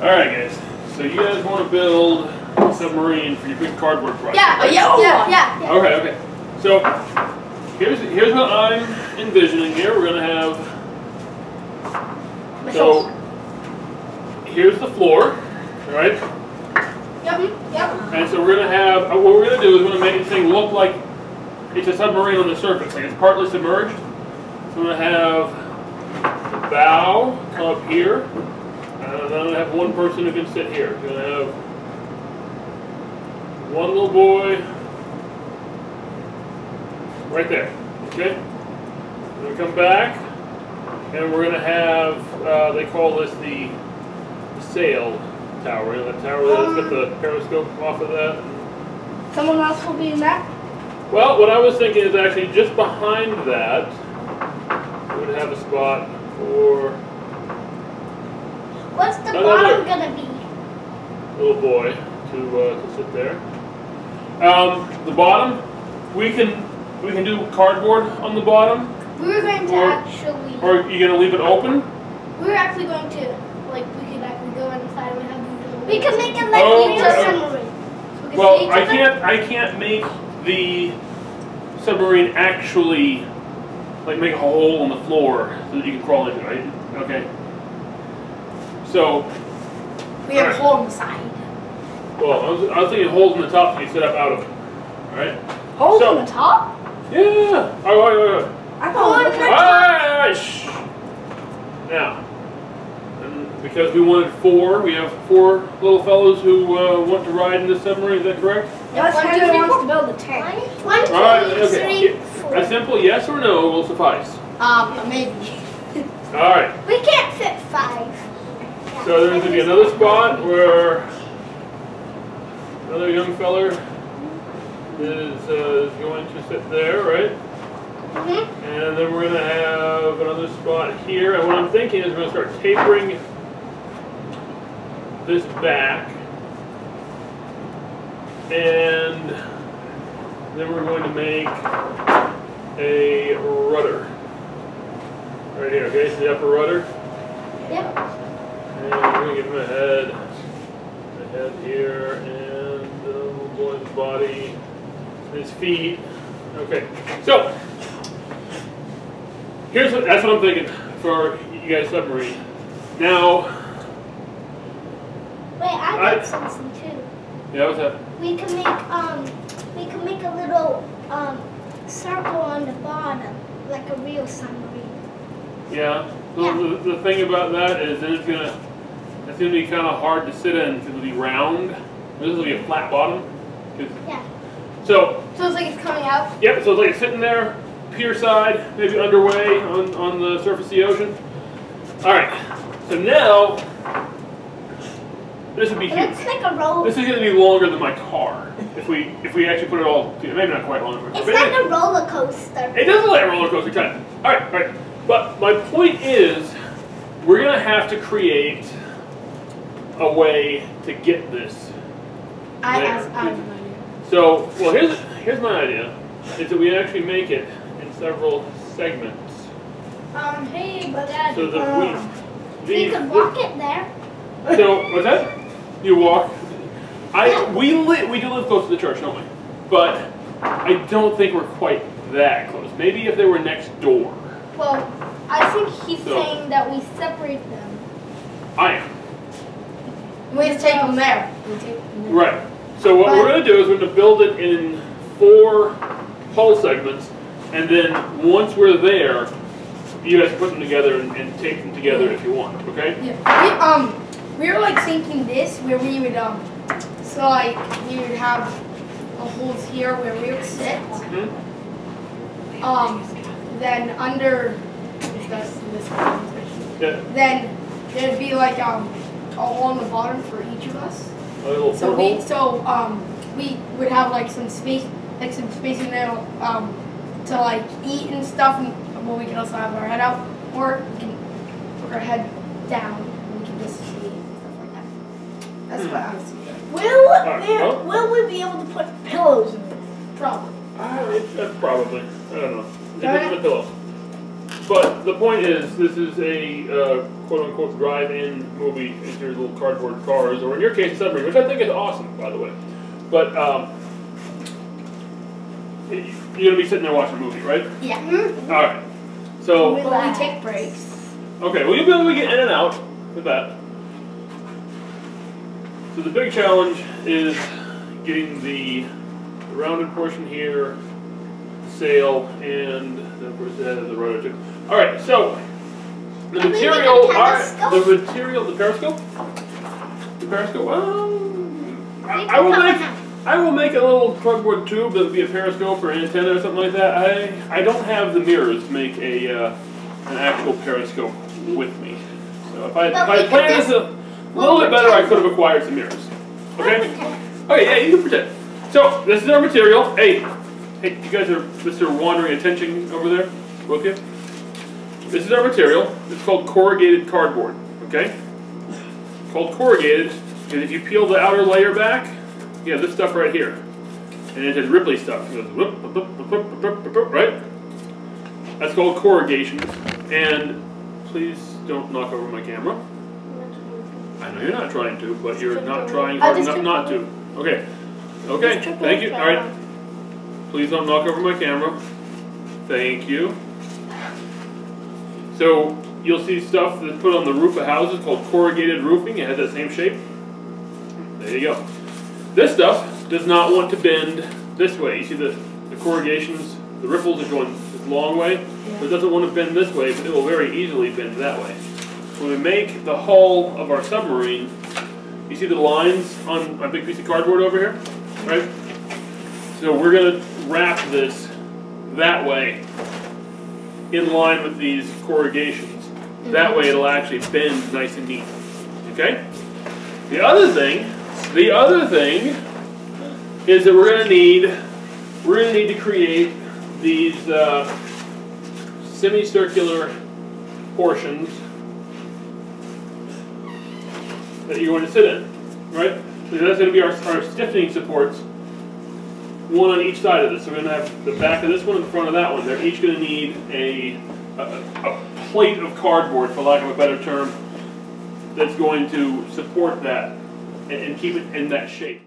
Alright, guys. So you guys want to build a submarine for your big cardboard project? Yeah, right? yeah, yeah, yeah, yeah. Okay, okay. So here's here's what I'm envisioning here. We're gonna have so here's the floor, right? Yep, yep. And so we're gonna have uh, what we're gonna do is we're gonna make this thing look like it's a submarine on the surface, like it's partly submerged. So we're gonna have the bow come up here, then I'm gonna have one person who can sit here. We're gonna have one little boy right there. Okay. Then we come back, and we're gonna have uh, they call this the, the sail tower. You know, that tower that's got the periscope off of that. Someone else will be in that? Well, what I was thinking is actually just behind that, we would have a spot for What's the No, no, bottom no. gonna be? little boy to uh, to sit there. Um, the bottom, we can we can do cardboard on the bottom, We're going to Or- actually. or are you gonna leave it open? We're actually going to like we can actually go inside and have these little. We can make it like Oh, real okay. submarine. So we could Well, I can't I can't make the submarine actually like make a hole in the floor so that you can crawl into it. Right? Okay. So We have a Alright. hole in the side. Well, I was, I was thinking holes in the top so you sit up out of it. Alright? Holes So- in the top? Yeah! Oh, wait, wait, wait. I Oh, thought in the All right, all right, shh. Now, and because we wanted four, we have four little fellows who uh, want to ride in the submarine, is that correct? Unless One, two, wants to build a tank. One, one, two, All right, okay. three, four. A simple yes or no will suffice. Um, maybe. All right, We can't fit five. So there's going to be another spot where another young feller is uh, going to sit there, right? Mhm. And then we're gonna have another spot here, and what I'm thinking is we're gonna start tapering this back. And then we're going to make a rudder. Right here, okay, so the upper rudder. Yep. And we're gonna give him a head, a head here, and the little boy's body, his feet. Okay, so here's what that's what I'm thinking for you guys submarine. Now, Wait, I got something too. yeah, what's that? We can make um, we can make a little um, circle on the bottom, like a real submarine. Yeah. So Yeah. The, the thing about that is that it's gonna it's gonna be kind of hard to sit in because it'll be round. This will be a flat bottom. Yeah. So So it's like it's coming out? Yep, so it's like it's sitting there, pier side, maybe underway on, on the surface of the ocean. All right, so now, this would be It huge. looks like a roller. This is gonna be longer than my car, if we, if we actually put it all, together. maybe not quite longer. It's but like a roller coaster. It does look like a roller coaster, kind of. All right, all right. But my point is, we're gonna have to create a way to get this I, There. I, I have an idea. So, well, here's here's my idea: is that we actually make it in several segments, Um, hey, but Dad, so that we. we these- could walk it there. So what's that? You walk. I we li- we do live close to the church, don't we? But I don't think we're quite that close. Maybe if they were next door. Well, I think he's So- saying that we separate them. I am. We just take them there. We take them there. Right. So what we're going to do is we're going to build it in four hull segments, and then once we're there, you guys put them together and, and tape them together if you want. Okay? Yeah. We, um, we were like thinking this where we would um, so like we would have a holes here where we would sit. hmm Um, then under this this, this Yeah. then there'd be like um a hole on the bottom for each of us. A So we porthole. so um we would have like some space like some space in there um to like eat and stuff and well we can also have our head out or we can put our head down and we can just see and stuff like that. That's what I was thinking. Will, Alright, will, well- will we be able to put pillows in it? Probably. Uh, it, uh, probably. I don't know. Darn Depends on the pillow. But the point is, this is a uh, quote-unquote drive-in movie into your little cardboard cars, or in your case, a submarine, which I think is awesome, by the way. But um, you're gonna be sitting there watching a movie, right? Yeah. All right. So But we take breaks. Okay, well, you'll be able to get in and out with that. So the big challenge is getting the rounded portion here, sail, and of course it has the rotor too. All right, so the Can we make a material, all right, periscope? the material, the periscope, the periscope. Well, I, I will make. I will make a little cardboard tube that would be a periscope or an antenna or something like that. I I don't have the mirrors to make a uh, an actual periscope with me. So if I if I planned this a little bit better, I could have acquired some mirrors. Okay. Okay. Yeah, you can pretend. So this is our material. Hey, hey, you guys are Mr. Wandering Attention over there, you. This is our material. It's called corrugated cardboard, okay? Called corrugated because if you peel the outer layer back, you have this stuff right here. And it has Ripley stuff. It goes whoop, whoop, whoop, whoop, whoop, whoop, right? That's called corrugation. And please don't knock over my camera. I know you're not trying to, but you're not trying hard enough not to. Okay. Okay. Thank you. All right. Please don't knock over my camera. Thank you. So you'll see stuff that's put on the roof of houses called corrugated roofing. It has that same shape. There you go. This stuff does not want to bend this way. You see the, the corrugations, the ripples are going this long way. So it doesn't want to bend this way, but it will very easily bend that way. When we make the hull of our submarine, you see the lines on my big piece of cardboard over here, right? So we're gonna wrap this that way, in line with these corrugations. That way it'll actually bend nice and neat, okay? The other thing, the other thing is that we're gonna need, we're gonna need to create these uh, semicircular portions that you're going to sit in, right? So that's going to be our, our stiffening supports, one on each side of this. So we're going to have the back of this one and the front of that one. They're each going to need a, a, a plate of cardboard, for lack of a better term, that's going to support that and, and keep it in that shape.